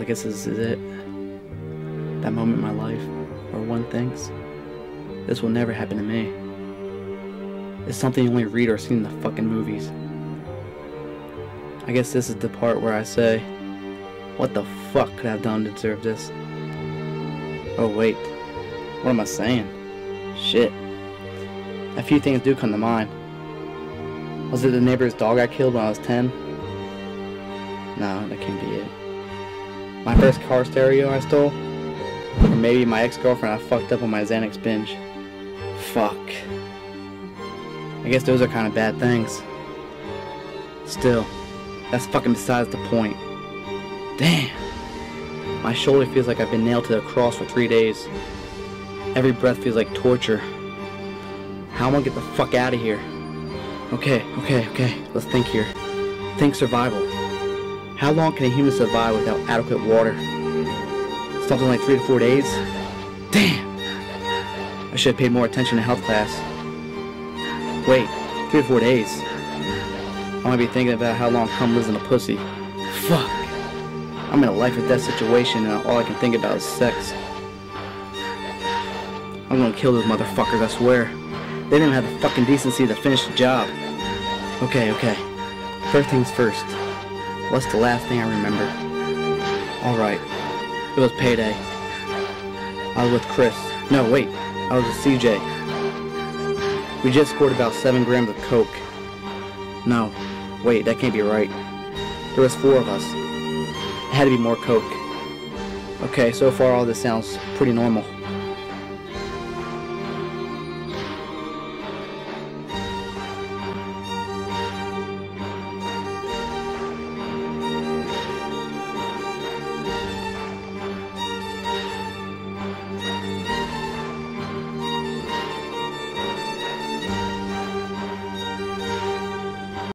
I guess this is it. That moment in my life where one thinks, this will never happen to me. It's something you only read or see in the fucking movies. I guess this is the part where I say, what the fuck could I have done to deserve this? Oh wait, what am I saying? Shit. A few things do come to mind. Was it the neighbor's dog I killed when I was 10? No, that can't be it. My first car stereo I stole? Or maybe my ex-girlfriend I fucked up on my Xanax binge. Fuck. I guess those are kind of bad things. Still, that's fucking besides the point. Damn. My shoulder feels like I've been nailed to the cross for three days. Every breath feels like torture. How am I gonna get the fuck out of here? Okay, okay, okay, let's think here. Think survival. How long can a human survive without adequate water? Something like three to four days? Damn! I should have paid more attention in health class. Wait, three to four days? I might be thinking about how long cum lives in a pussy. Fuck! I'm in a life or death situation and all I can think about is sex. I'm gonna kill those motherfuckers, I swear. They didn't have the fucking decency to finish the job. Okay, okay. First things first. What's the last thing I remember? Alright. It was payday. I was with Chris. No, wait. I was with CJ. We just scored about 7 grams of coke. No. Wait, that can't be right. There was four of us. It had to be more coke. Okay, so far all this sounds pretty normal.